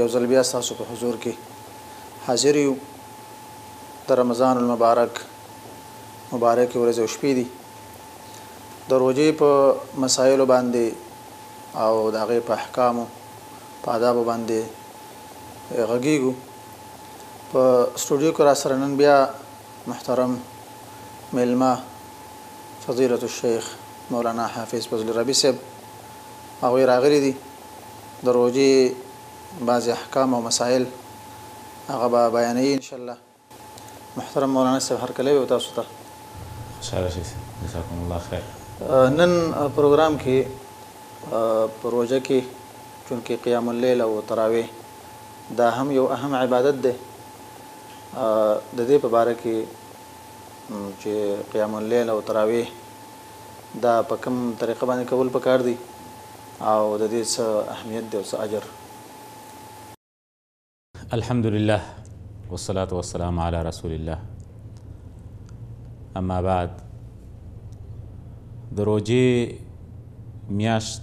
یو ځل بیا ستاسو په حضور کې حاضر یو د رمضان المبارک مبارک ورځ او شپې دي د روزې په مسایلو باندې او د هغې په احکامو په آدابو باندې غږیږو په سټوډیو کې را سره نن بیا محترم میلمه فضیلة الشیخ مولانا حافظ فضل ربی صاحب هغوی راغلي دي د روژې بعضې احکام او مسائل هغه به بیانوي ان شاء الله محترم مولانا صاحب هرکلی وي تاسو ته. خوشحاله شئ جزاکم الله خیر. نن پروګرام کې په روژه کې چونکې قیام اللیل او تراویح دا هم یو اهم عبادت دی د دې په باره کې چې قیام اللیل او تراویح دا په کوم طریقه باندې کول پکار دي او د دې څه اهمیت دی او څه اجر. الحمد لله والصلاة والسلام علی رسول الله اما بعد د روژې میاشت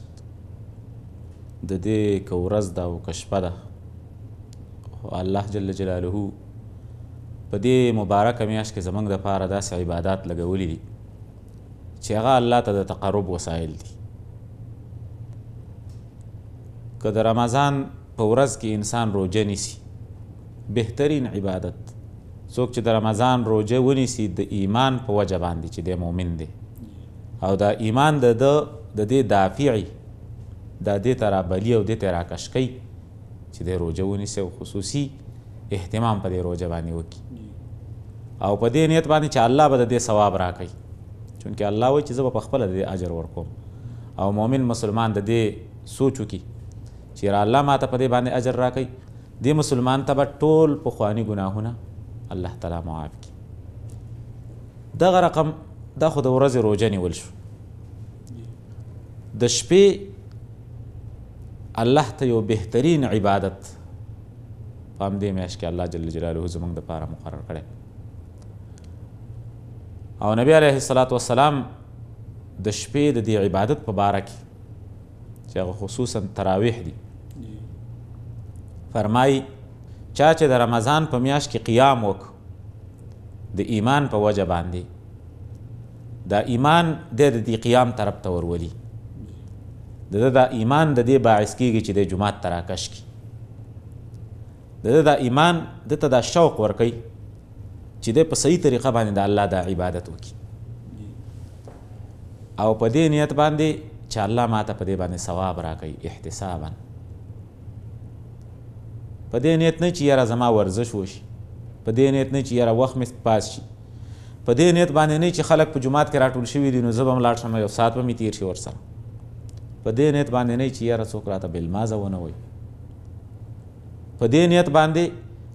د دې که ورځ ده او که شپه ده خو الله جل جلاله په دې مبارکه میاشت کې زمونږ دپاره داسې عبادات لګولي دي چې هغه الله ته د تقرب وسایل دي که د رمضان په ورځ کې انسان روژه نیسي بهترین عبادت څوک چې د رمضان روژه ونیسي د ایمان په وجه باندې چې د مؤمن دی او دا ایمان د د د دې دافعي دا دې ته رابلي او دې ته راکش کوي چې د روژه ونیسي او خصوصي اهتمام په دې روزه باندې وکړي او په دې نیت باندې چې الله به د دې ثواب راکړي چونکې الله وایي چې زه به په خپله د دې اجر ورکوم او مؤمن مسلمان د دې سوچ وکړي چې را الله ماته په دې باندې اجر راکړي دې مسلمان ته به ټول پخواني ګناهونه الله تعالی معاف کړي دغه رقم دا خو د ورځې روژه نیول شو د شپې الله ته یو بهترین عبادت په همدې میاشت کې الله جل جلاله زمونږ د پاره مقرر کړی او نبی علیه الصلاۃ والسلام د شپې د دې عبادت په باره کې چې هغه خصوصا تراویح دي فرمایي چا چې د رمضان په میاشت کې قیام وکړ د ایمان په وجه باندې دا ایمان د دې قیام طرف ته ورولي د دا ایمان د دې باعث کیږي چې د جماعت تراکش کی د دا ایمان د ته دا شوق ورکي چې د په صحیح طریقه باندې د الله د عبادت وکي او په دې نیت باندې چې الله ماته په دې باندې ثواب راکړي احتسابا په دې نیت نه چې یاره زما ورزش وشي په دې نیت نه چې یاره وخت مې پاس شي په دې نیت باندې نه چې خلک په جماعت کې راټول شوي دي نو زه به هم لاړ شم یو ساعت به مې تیر شي ورسره په دې نیت باندې نه چې یاره څوک راته بلمازه ونه وایي په دې نیت باندې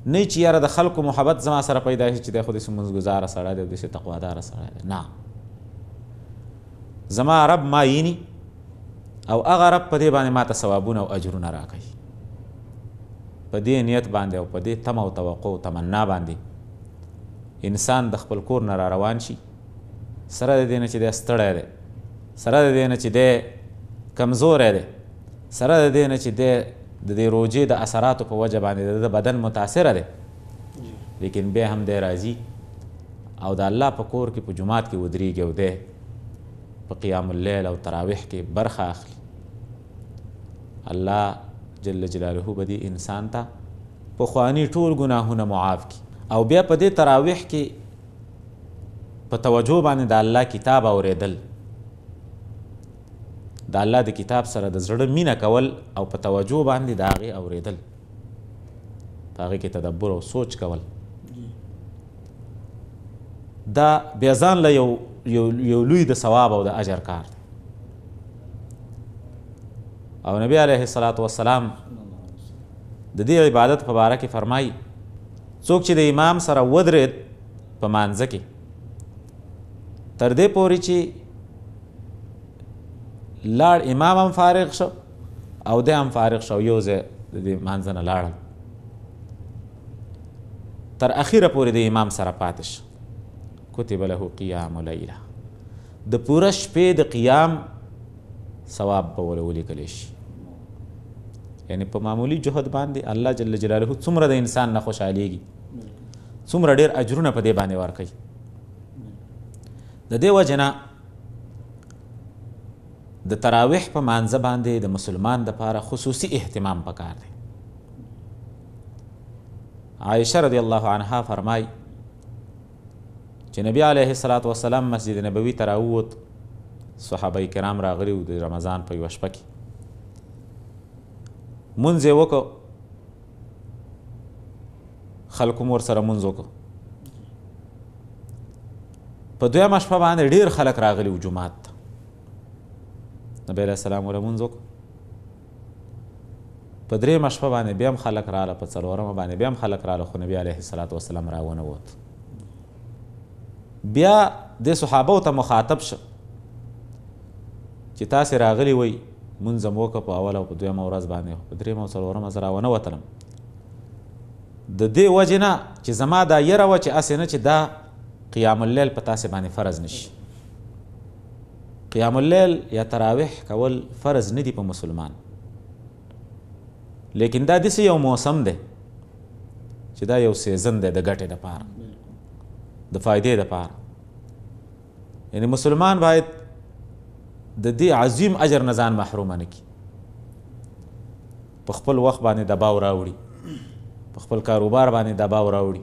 نه چې یاره د خلکو محبت زما سره پیدا شي چې دی خو داسې منځګزاره سړی دی داسې تقواداره سړی دی نه زما رب ما ییني او هغه رب په دې باندې ماته ثوابونه او اجرونه راکوي په دې نیت باندې او په دې تمه او توقع او تمنا باندې انسان د خپل کور نه را روان شي سره د دې نه چې دی ستړی دی سره د دې نه چې دی کمزوری دی سره د دې نه چې دی د دې روژې د اثراتو په وجه باندې د بدن متاثره دی لیکن بیا هم دی راځي او د الله په کور کې په جماعت کې ودرېږي او دی په قیام اللیل او تراویح کې برخه اخلي الله جل جلاله به دې انسان ته پخواني ټول ګناهونه معاف کړي او بیا په دې تراویح کې په توجه باندې د الله کتاب اورېدل د الله د کتاب سره د زړه مینه کول او په توجه باندې د هغې اورېدل په هغې کې تدبر او سوچ کول دا بیا ځان له یو یو لوی د ثواب او د اجر کار دی او نبی علیه الصلاۃ والسلام د دې عبادت په باره کې فرمایي څوک چې د امام سره ودرېد په مانځ کې تر دې پوري چې لاړ امام هم فارغ شو او د هم فارغ شو یو ځای د مانځنه لاړل تر اخیره پورې د امام سره پاتې شه کتب له قیام لیله د پوره شپې د قیام ثواب به ورته ولیکل شي یعنی په معمولی جهد باندې الله جل جلاله څومره د انسان نه خوشحالیږي څومره ډیر اجرونه په دې باندې ورکوي د دې وجنه د تراویح په مانځه باندې د مسلمان د پاره خصوصي اهتمام پکار دی عائشه رضی الله عنها فرمای چې نبی علیه الصلاۃ والسلام مسجد نبوي ته راووت صحابه کرام راغلي وو د رمضان په یوه شپه کې مونځ یې وکړو خلکو مور سره مونځ وکړو په دویمه شپه باندې ډیر خلک راغلي وو جومات ته نبی علیه السلام ورمونځ وکړو په درېيمه شپه باندې بيا هم خلک راله په څلورمه باندې بيا هم خلک راله خو نبي عليه الصلاة والسلام راونه ووت بيا د صحابه ته مخاطب شه چې تاسو راغلي وي مونږ هم وکړه په اوله او په دویمه ورځ باندې په درېیمه او څلورمه زه راونه وتلم د دې وجې نه چې زما دا یره وه چې هسې نه چې دا قیام اللیل په تاسې باندې فرض نشي قیام اللیل یا تراویح کول فرض ندی په مسلمان لیکن دا دسی یو موسم دی چې دا یو سیزن دی د ګټې لپاره د فائدې لپاره یعنی مسلمان باید د دې عظیم اجر نه ځان محروم نه کی په خپل وخت باندې دباو راوړي په خپل کاروبار باندې دباو راوړي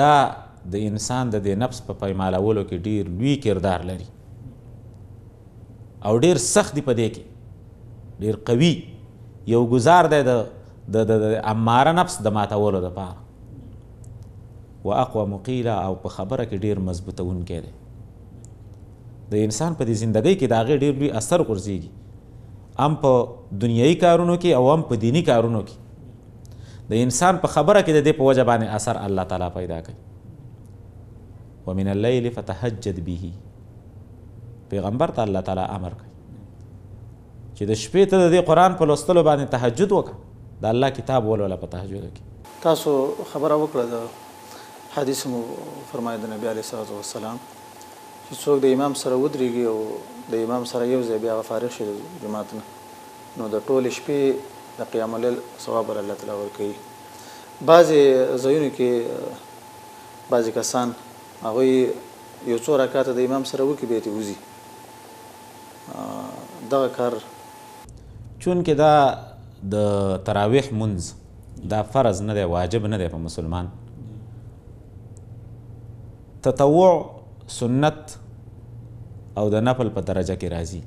دا د انسان د دې نفس په پیمالولو کې ډیر لوی کردار لري او ډیر سخت دی په دې کې ډیر قوي یو گزار دی د د د اماره نفس د ماتولو لپاره و اقوا مقیلا او په خبره کې ډیر مضبوطونکی دی د انسان په دې ژوندۍ کې د هغې ډیر لوی اثر غورځېږي هم په دنیایي کارونو کې او هم په دیني کارونو کې د انسان په خبره کې د دې په وجه باندې اثر الله تعالی پیدا کوي ومن الليل فتهجد به پیغمبر ته الله تعالی امر کوي چې د شپې ته د دې قران په لوستلو باندې تهجد وکړه د الله کتاب ولوله په تهجد کې تاسو خبره وکړه د حدیث مو فرمایي د نبی علی صلوات و سلام چې څوک د امام سره ودرېږي او د امام سره یو ځای بیا فارغ شي د جماعت نه نو د ټولې شپې د قیام اللیل ثواب ول الله تعالی ورکوي بعضې ځایونو کې بعضې کسان هغوی یو څو رکعاته د امام سره وکړي بیا ترې وځي دغه کار چونکې دا د تراویح منځ دا فرض نه دی واجب نه دی په مسلمان تطوع سنت او د نفل په درجه کې راځي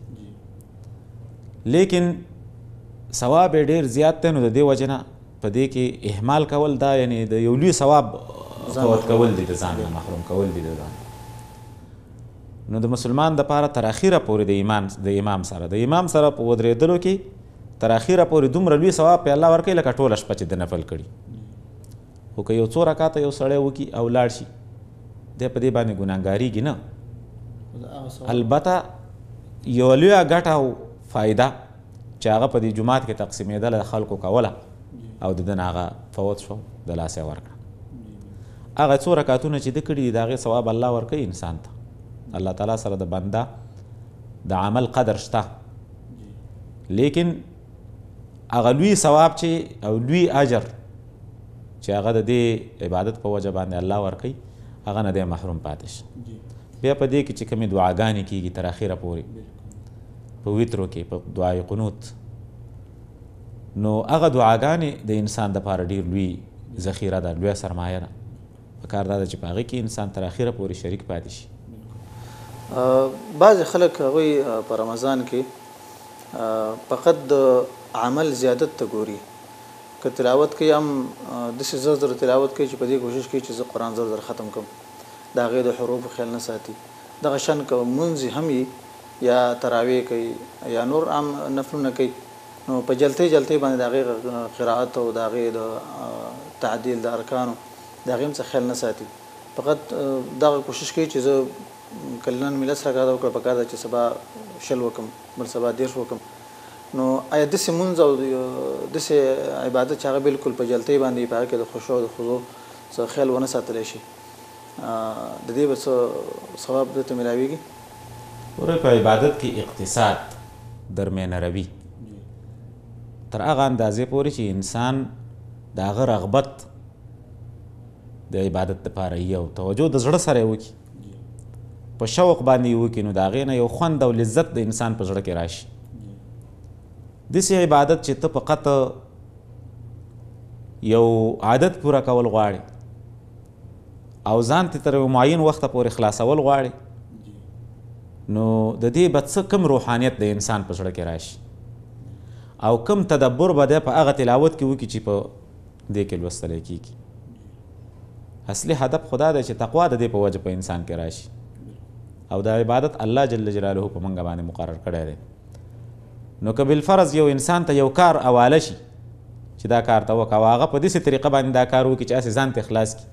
لیکن ثواب یې ډېر زیات دی نو د دې وجې نه په دې کې اهمال کول دا یعنی د یو لوی ثواب فوت کول دي د ځان نه محروم کول دي د ځان نو د مسلمان د پاره تر اخیره پورې د ایمان د امام سره د امام سره په ودرېدلو کې تر اخیره پورې دومره لوی ثواب په الله ورکوي لکه ټوله شپه چې د نفل کړي خو که یو څو رکعته یو سړی وکي او لاړ شي دی په دې باندې ګناهګاریږي نه البته یو لوی ګټه او فائدہ چې هغه په دې جماعت کې تقسیمېدل خلکو کوله او د دن هغه فوت شو د لاسه ورکړه هغه څو رکعاتونه چې د کړي دي داغه ثواب الله ورکوي انسان ته الله تعالی سره د بنده د عمل قدر شته لیکن هغه لوی ثواب چې او لوی اجر چې هغه د دې عبادت په وجه باندې الله ورکي هغه نه دی محروم پاتې شي بیا په دې کې چې کومې دعاګانې کیږي تر اخره پورې په ویترو کې په دعای قنوت نو هغه دعاګانې د انسان د پاره ډیر لوی ذخیره ده لوی سرمایه ده په کار ده چې په هغه کې انسان تر اخره پورې شریک پاتې شي بعض خلک هغوی په رمضان کې فقط د عمل زیادت ته ګوري که تلاوت کوي هم داسې زر زر تلاوت کوي چې په دې کوشش کوي چې زه قرآن زر زر ختم کړم د هغې د حروفو خیال نه ساتي دغه شان که مونځ هم یي یا تراویح کوي یا نور عام نفلونه کوي نو په جلتۍ جلتۍ باندې د هغې قرائت او د هغې د تعدیل د ارکانو د هغې هم څه خیال نه ساتي فقط دغه کوشش کوي چې زه که نن مي لس رکعته وکړه پکار ده چي سبا شل وکم بل سبا دېرش وکم نو ایا دسي مونځ او دسي عبادت چي هغه بلکل په جلتۍ باندي په هغه کي د خشوع او د خضوع څخه خیال ونه ساتل شي ددې به څه ثواب درته ملاویږي؟ وروره په عبادت کي اقتصاد درمینروي تر هغه اندازې پوري چي انسان د هغه رغبت د عبادت لپاره يي او توجه د زړه سره يې وکړي. په شوق باندې یې وکړي نو د هغې نه یو خوند او لذت د انسان په زړه کې راشي داسې عبادت چې ته فقط یو عادت پوره کول غواړي او ځان ته تر یو معین وخته پورې خلاصول غواړي نو د دې به څه کم روحانیت د انسان په زړه کې راشي او کم تدبر به دی په هغه تلاوت کې وکړي چې په دې کې لوستلی کېږي اصلي هدف خدا دی چې تقوا د دې په وجه په انسان کې راشي او دا عبادت الله جل جلاله په منګه باندې مقرر کړی دی نو که بل فرض یو انسان ته یو کار اواله شي چې دا کار ته وکاو هغه په دې طریقه باندې دا کار وکړي چې اسې ځان ته اخلاص کی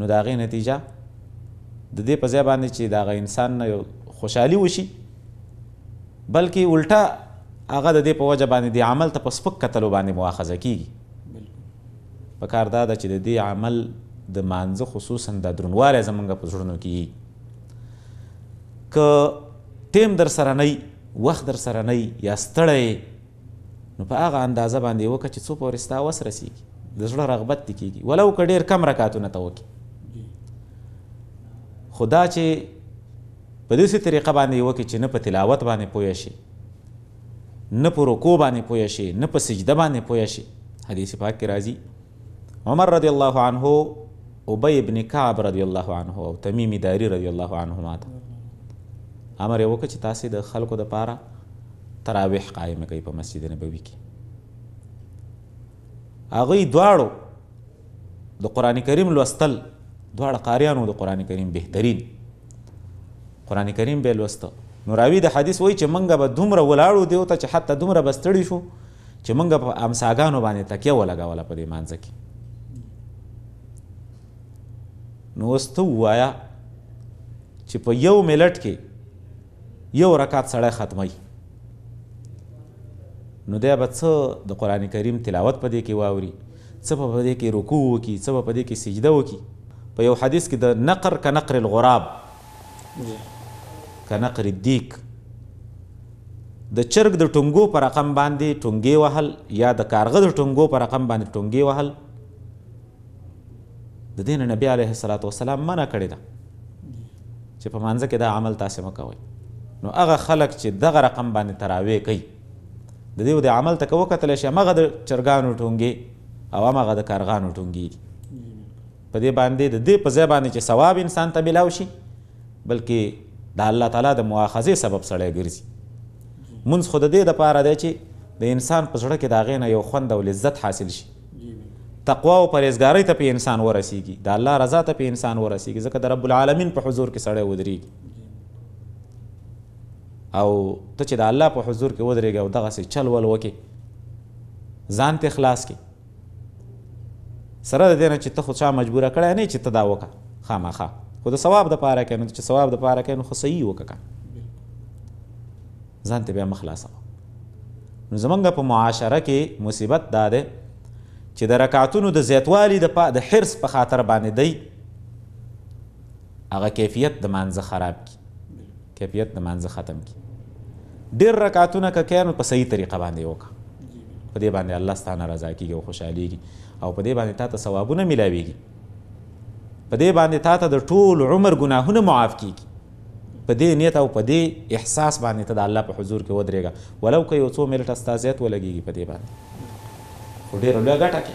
نو دا غي نتیجه د دې په ځای باندې چې دا غي انسان نه خوشحالي وشي بلکې الټا هغه د دې په وجه باندې د عمل ته په سپک کتلو باندې مؤاخذه کیږي په کار دا ده چې د دې عمل د مانځه خصوصا دا درنوالی زمونږ په زړونو کې یي که ټیم در سره نه وخت در سره نه یا ستړی نو په هغه اندازه باندې وکړه چې څو پورې ستا وس رسیږي د زړه رغبت دې کېږي ولو که ډېر کم رکاتونه ته وکړي خو دا چې په داسې طریقه باندې وکړي چې نه په تلاوت باندې پوه شي نه په رکوع باندې پوه شي نه په سجده باندې پوه شي حدیث پاک کې راځي عمر رضی الله عنه ابی ابن کعب رضی الله عنه او تمیم داری رضی الله عنهما ته امر یې وکړ چې تاسو د خلکو د پاره تراویح قائم کړئ په مسجد نبوي کې هغه دواړو د قران کریم لوستل دواړه قاریانو د قران کریم بهترین قرآن کریم به لوسته نو راوی د حدیث وای چې منګه به دومره ولاړو دیو ته چې حتی دومره بستړي شو چې منګه په امساګانو باندې تکیه ولګوله په دې مانځ کې نو اوس ته وایا چې په یو ملټ کې یو رکعت سړی ختمي نو دی به څه د قرآن کریم تلاوت په دې کې واوري څه به په دې کې رکوع وکړي، څه به په دې کې سجده وکړي، په یو حدیث کې د نقر کنقر الغراب، کنقر الدیک، د چرګ د ټونګو په رقم باندې ټونګې وهل یا د کارغه د ټونګو په رقم باندې ټونګې وهل د دین نبی علیه الصلاۃ والسلام منع کړی دا چې په مانځ کې دا عمل تاسو مکوئ نو هغه خلک چې دغه رقم باندې تراوی کوي د دې د عمل ته که وکتلی شي هماغه د چرګانو ټونګې او هماغه د کارغانو ټونګې دي په دې باندې د دې په ځای باندې چې ثواب انسان ته ملاو شي بلکې د الله تعالی د مواخذې سبب سړی ګرځي مونځ خو د دې دپاره دی چې د انسان په زړه کې د هغې نه یو خوند او لذت حاصل شي تقوا او پرهیزګارۍ ته پې انسان ورسیږي د الله رضا ته پې انسان ورسیږي ځکه د رب العالمین په حضور کې سړی ودرېږي او ته چې د الله په حضور کې ودرېږې او دغسې چل ول وکې ځان تې خلاص کې سره د دې نه چې ته خو چا مجبوره کړی نه چې ته دا وکه خامخا خو د ثواب د پاره کوي نو چې ثواب د پاره کوي نو خو صحیح وکړه ځان ته بیا مخلاصه نو زمونږ په معاشره کې مصیبت دا ده چې د رکعتونو د زیاتوالي د د حرس په خاطر باندې دی هغه کیفیت د مانځه خراب کی کیفیت د مانځه ختم کی ډیر رکعتونه که کینو په صحیح طریقه باندې وکړه په دې باندې الله ستانه رضا کیږي او خوشحاليږي او په دې باندې تاته ثوابونه ملاويږي په دې باندې تاته د ټول عمر ګناهونه معاف کیږي په دې نیت او په دې احساس باندې ته د الله په حضور کې ودرېږه ولو که یو څو منټه ستا زیات ولګېږي په دې باندې خو ډېره لویه ګټه کې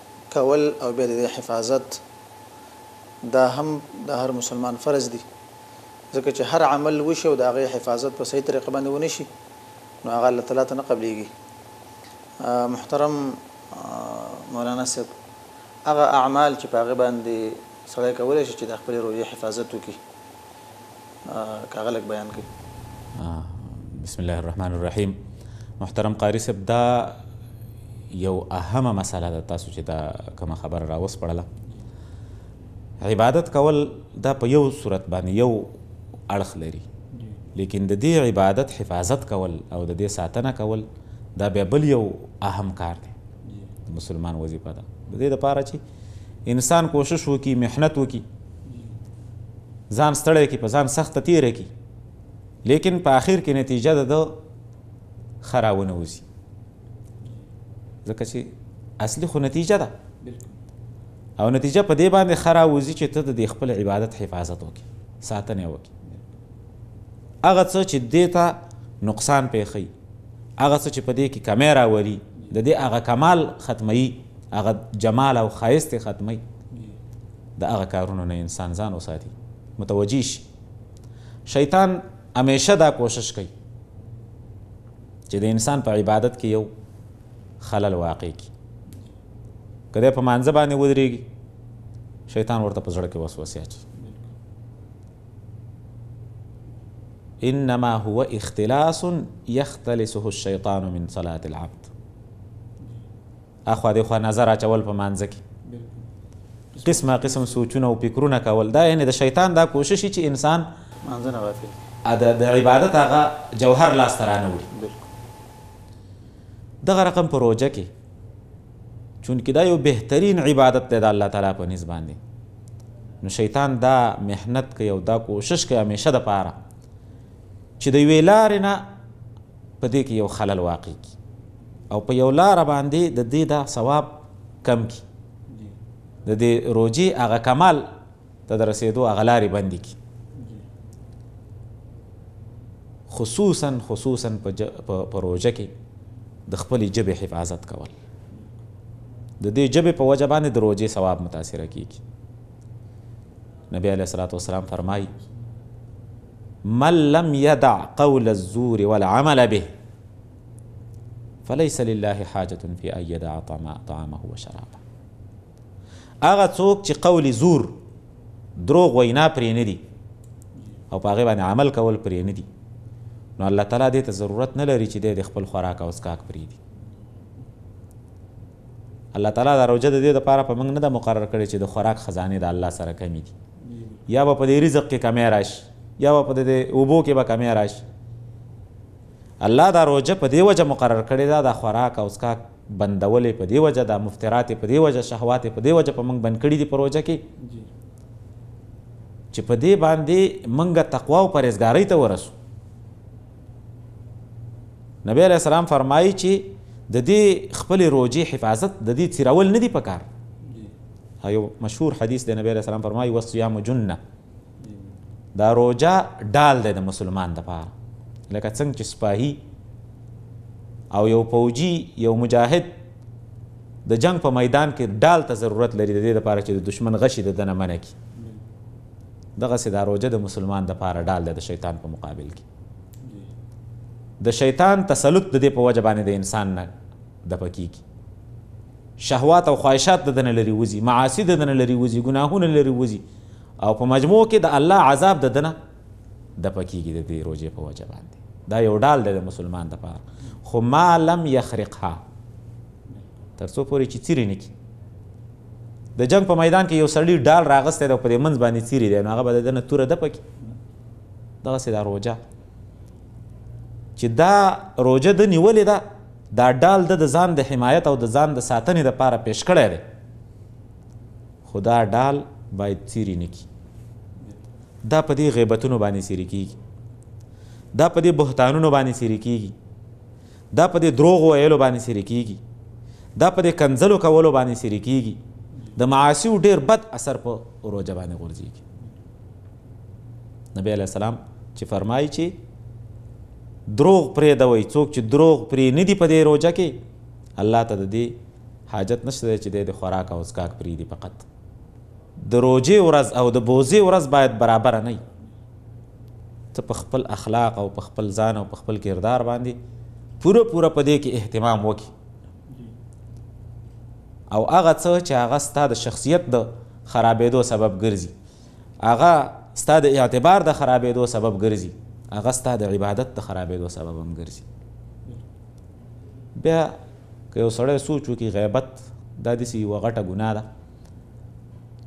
کول او بیا د دې حفاظت دا هم د هر مسلمان فرض دي، ځکه چې هر عمل وشي او د هغې حفاظت په صحیح طریقه باندې ونه شي نو هغه الله تعالی ته نه قبلیږي. محترم مولانا صاحب هغه اعمال چې په هغې باندې سړی کولی شي چې د خپلې روژې حفاظت وکړي. کاغه لګ بیان کړي بسم الله الرحمن الرحیم محترم قاری صاحب دا یو اهمه مسله ده تاسو چې دا کومه خبره راوسپړله عبادت کول دا په یو صورت باندې یو اړخ لري لیکن د دې عبادت حفاظت کول او د دې ساتنه کول دا بیا بل یو اهم کار دی مسلمان وظیفه ده د دې لپاره چې انسان کوشش وکړي محنت وکړي ځان ستړی کړي په ځان سخته تیره کړي لیکن په آخر کې نتیجه د ده ښه راونه وځي ځکه چې اصلي خو نتیجه ده او نتیجه په دې باندې ښه راوځي چې ته د دې خپل عبادت حفاظت وکړي ساتنه وکړي هغه څه چې دې ته نقصان پېښوي هغه څه چې په دې کې کمی راولي د دې هغه کمال ختموي هغه جمال او ښایست یې ختموي د هغه کارونو نه انسان ځان وساتي متوجه شي شیطان همیشه دا کوشش کوي چې د انسان په عبادت کې یو خلل واقع کی که دی په مانځه باندې ودرېږي شیطان ورته په زړه کې وسوسې اچوي انما هو اختلاس يختلسه الشيطان من صلاة العبد اخوا دخوا نظر اچول په مانځ کې قسمه قسم سوچونه او فکرونه کول دا یعنی د شیطان دا کوشش چې انسان مانځنه غافل ادا د عبادت هغه جوهر لاس ترانه وړي دغه رقم پروژه کې چونکه دا یو بهترین عبادت دی د الله تعالی په نس باندې نو شیطان دا محنت کوي او دا کوشش کوي همیشه د پاره چې د یوې لارې نه په دې کې یو خلل واقع کی او په یو لار باندې د دې دا ثواب کم کی د دې روجي هغه کمال ته د رسېدو هغه لارې بندې کړي خصوصا خصوصا په روژه کې د خپلې ژبې حفاظت کول د دې ژبې په وجه باندې د روژې ثواب متاثره کیږي نبی علیه الصلاۃ والسلام فرمایي من لم يدع قول الزور والعمل به فليس لله حاجة في أن يدع طعامه وشرابه هغه څوک چې قول زور، دروغ وینا پرې نه دي او په هغې باندې عمل کول پرې نه دي، نو الله تعالی دې ته ضرورت نه لري چې دی د خپل خوراک او څکاک پرېږدي. الله تعالی دا روژه د دې لپاره په موږ نه ده مقرر کړې چې د خوراک خزانې د الله سره کمې دي یا به په دې رزق کې کمی راشي یا به په دې اوبو کې به کمی راشي الله دا روژه په دې وجه مقرر کړې ده دا خوراک او څکاک بندول یې په دې وجه دا مفترات یې په دې وجه شهوات یې په دې وجه په موږ بند کړي دي په روژه کې چې په دې باندې موږ تقوا او پرهیزګارۍ ته ورسو نبی علیه السلام فرمایي چې د دې خپل روجي حفاظت د دې تیرول نه دی پکار یو مشهور حدیث د نبی رسول الله فرمایي وصيام جننه دا روجا ډال دی د مسلمان د پاره لکه څنګه چې سپاهي او یو پوجي یو مجاهد د جنگ په میدان کې ډال ته ضرورت لري د دې لپاره چې د دشمن غشي د دنه منه کی دغه سي دا روجه د مسلمان د پاره ډال دی د شیطان په مقابل کې د شیطان تسلط د دې په وجه باندې د انسان نه دپه کېږي. شهوات او خواهشات د دنه لري وځي، معاصي د دنه لري وځي، ګناهونه لري وځي او په مجموع کې د الله عذاب د دنه دپه کېږي د دې روژې په وجه باندې. دا یو ډال دی د مسلمان دپاره. خو ما لم یخرقها تر څو پورې چې څیرې نه کړي. د جنګ په میدان کې یو سړی ډال راغستی دی په دې منځ باندې څیری دی نو هغه به د دنه توره ده پکې دغسې دا روژه چې دا روژه ده نیولې ده، دا ډال ده د ځان د حمایت او د ځان د ساتنې لپاره پېش کړی دی، خو دا ډال باید څیري نه کړي. دا په دې غیبتونو باندې څیري کېږي، دا په دې بهتانونو باندې څیري کېږي، دا په دې دروغ ویلو باندې څیري کېږي، دا په دې کنځلو کولو باندې څیري کېږي، د معاصیو ډېر بد اثر په روژه باندې غورځېږي. نبی علیه السلام چې فرمایي چې دروغ پرې دوي څوک چې دروغ پرې نه دی په دې روزه کې الله ته د دې حاجت نشته چې د خوراک او اسکاک پرې دی فقط د روزې ورځ او د بوزې ورځ باید برابر نه وي ته په خپل اخلاق او په خپل ځان او په خپل کردار باندې پوره پوره په دې کې اهتمام وکړي او هغه څه چې هغه ستا د شخصیت د خرابېدو سبب ګرځي هغه ستا د اعتبار د خرابېدو سبب ګرځي هغه ستا د عبادت د خرابېدو سبب هم ګرځي بیا که یو سړی سوچ وکړي غیبت دا داسې یوه غټه ګناه ده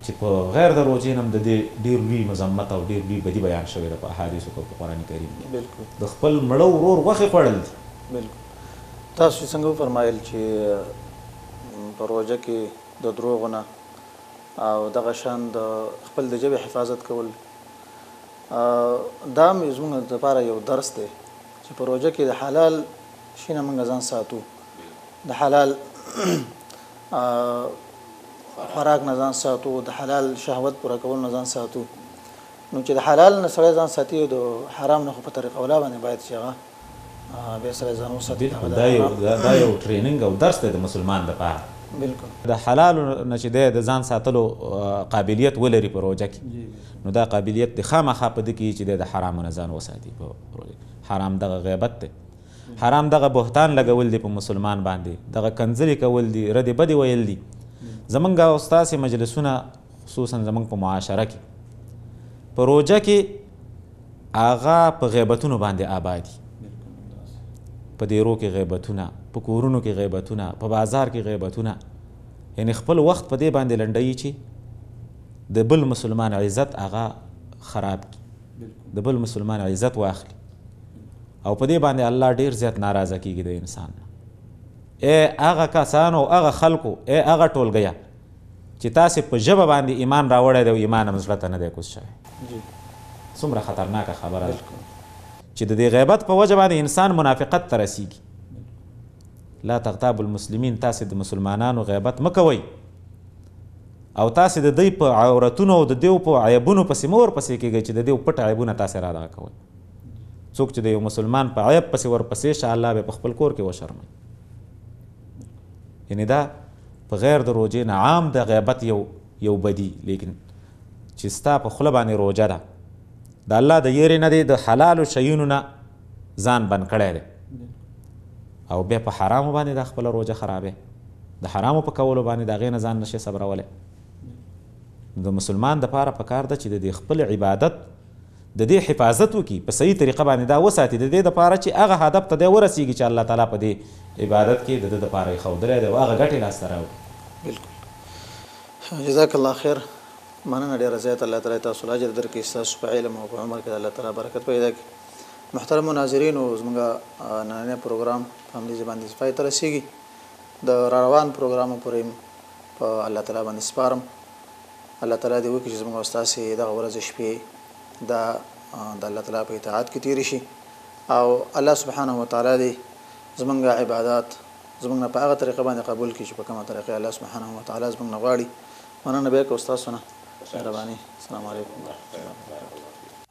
چې په غیر د روژې نه هم د دې ډېر لوی مذمت او ډېر لوی بدي بیان شوی ده په احادیثو کې په قرآن کریم کې د خپل مړه ورور غوښې خوړل دي تاسو څنګه وفرمایل چې په روژه کې د دروغو نه او دغه شان د خپل د ژبې حفاظت کول دا مې زموږ لپاره یو درس دی چې په روژه کې د حلال شي نه موږ ځان ساتو د حلال خوراک نه ځان ساتو د حلال شهوت پوره کول نه ځان ساتو نو چې د حلال نه سړی ځان ساتي د حرام نه خو په طریقه ولا باندې باید چې هغه بیا سړی ځان وساتي هغه د حرام. بلکل دا دا یو ټریننګ او درس دی د مسلمان لپاره. بلکل. د حلالو نه چې دی د ځان ساتلو قابلیت ولري په روژه کې نو دا قابلیت دې خامخا په ده کې وي چې دی د حرامو نه ځان وساتي په روژه کې. حرام دغه غیبت دی. حرام دغه بهتان لګول دي په مسلمان باندې. دغه کنځلې کول دي، ردې بدې ویل دي. زمونږ او ستاسې مجلسونه خصوصاً زمونږ په معاشره کې په روژه کې هغه په غیبتونو باندې آبادي په دیرو کې غیبتونه په کورونو کې غیبتونه په بازار کې غیبتونه یعنی خپل وخت په دې باندې لنډوي چې د بل مسلمان عزت هغه خراب کی د بل مسلمان عزت واخلي او په دې باندې الله ډیر زیات ناراضه کیږي د انسان اے هغه کسانو هغه خلکو اے هغه ټولګیا چی تاسی په ژبه باندی ایمان راوړی دی او ایمان هم زړه ته نه دی کوز شوی څومره خطرناکه خبره ده چی ددی غیبت په وجه باندی انسان منافقت ته رسیږی لا تغتاب المسلمین تاسی د مسلمانانو غیبت مکوی او تاسی د دی په عورتونو او د دیو په عیبونو پسی مور پسی کیږی چی د دیو پټ عیبونه تاسی را دغه کوی څوک چې د یو مسلمان په عیب پسې ورپسې شه الله به په خپل کور کې وشرمي یعنی دا په غیر د روژې نه عام د غیبت یو یو بدی لیکن چې ستا په خوله باندې روژه ده د الله د یېرې نه دی د حلالو شیونو نه ځان بند کړی دی او بیا په حرامو باندې دا خپله روژه خرابه د حرامو په کولو باندې د هغې نه ځان نشي صبرولی د مسلمان دپاره پکار ده چې د دې خپل عبادت د دې حفاظت وکړي، په صحیح طریقه باندې دا وساتي، د دې لپاره چې هغه هدف ته دی ورسېږي چې الله تعالی په دې عبادت کې د ده لپاره اېښودلی دی او هغه ګټې لاس ته راوړي. بلکل جزاک الله خیر مننه ډیره زیاته الله تعالی تاسو له اجر درکړي ستاسو په علم او په عمر کې د الله تعالی برکت پیدا کړي محترمو ناظرینو زمونږ نننی پروګرام په همدې ځای باندې پای ته رسیږي د راروان پروګرامو پورې په الله تعالی باندې سپارم الله تعالی دې وکړي چې زموږ او ستاسې دغه ورځې شپې د د الله تعالی په اطاعت کې تیرې شي او الله سبحانه و تعالی دې زمونږ عبادت زمونږ نه په هغه طریقه باندې قبول کړي چې په کومه طریقه الله سبحانه و تعالی زمونږ نه غواړي مننه به کوم تاسو نه مهرباني السلام علیکم ورحمت الله وبرکاته